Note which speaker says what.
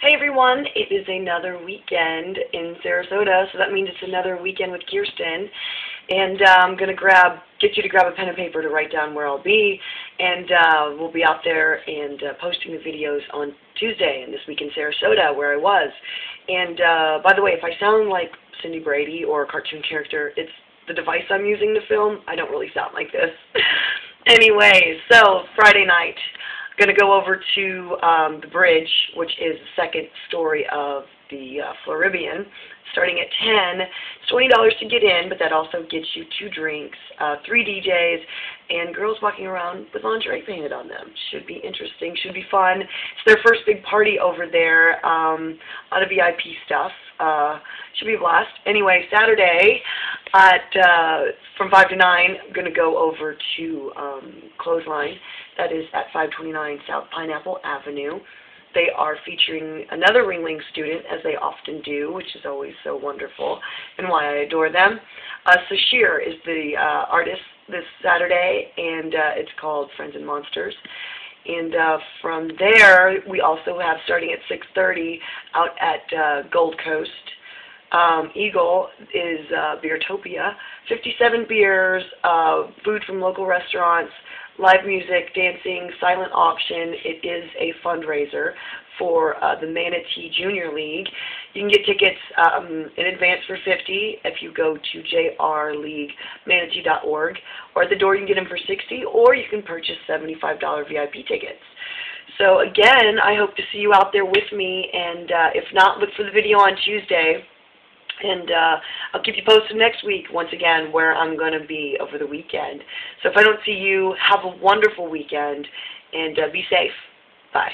Speaker 1: Hey everyone, it is another weekend in Sarasota, so that means it's another weekend with Kirsten. And uh, I'm going to grab, get you to grab a pen and paper to write down where I'll be, and uh, we'll be out there and uh, posting the videos on Tuesday and this week in Sarasota where I was. And uh, by the way, if I sound like Cindy Brady or a cartoon character, it's the device I'm using to film. I don't really sound like this. anyway, so Friday night going to go over to um, the bridge, which is the second story of the uh, Floribian, starting at 10. It's $20 to get in, but that also gets you two drinks, uh, three DJs, and girls walking around with lingerie painted on them. Should be interesting, should be fun. It's their first big party over there, um, a lot of VIP stuff. Uh, should be a blast. Anyway, Saturday at uh, from 5 to 9, I'm going to go over to um, Clothesline. That is at 529 South Pineapple Avenue. They are featuring another Ringling student, as they often do, which is always so wonderful, and why I adore them. Uh, Sashir is the uh, artist this Saturday, and uh, it's called Friends and Monsters. And uh, from there, we also have, starting at 6.30, out at uh, Gold Coast, um, Eagle is uh, Beertopia. 57 beers, uh, food from local restaurants, live music, dancing, silent auction. It is a fundraiser for uh, the Manatee Junior League. You can get tickets um, in advance for 50 if you go to jrleaguemanatee.org, or at the door you can get them for 60, or you can purchase $75 VIP tickets. So again, I hope to see you out there with me, and uh, if not, look for the video on Tuesday. And uh, I'll keep you posted next week, once again, where I'm going to be over the weekend. So if I don't see you, have a wonderful weekend, and uh, be safe. Bye.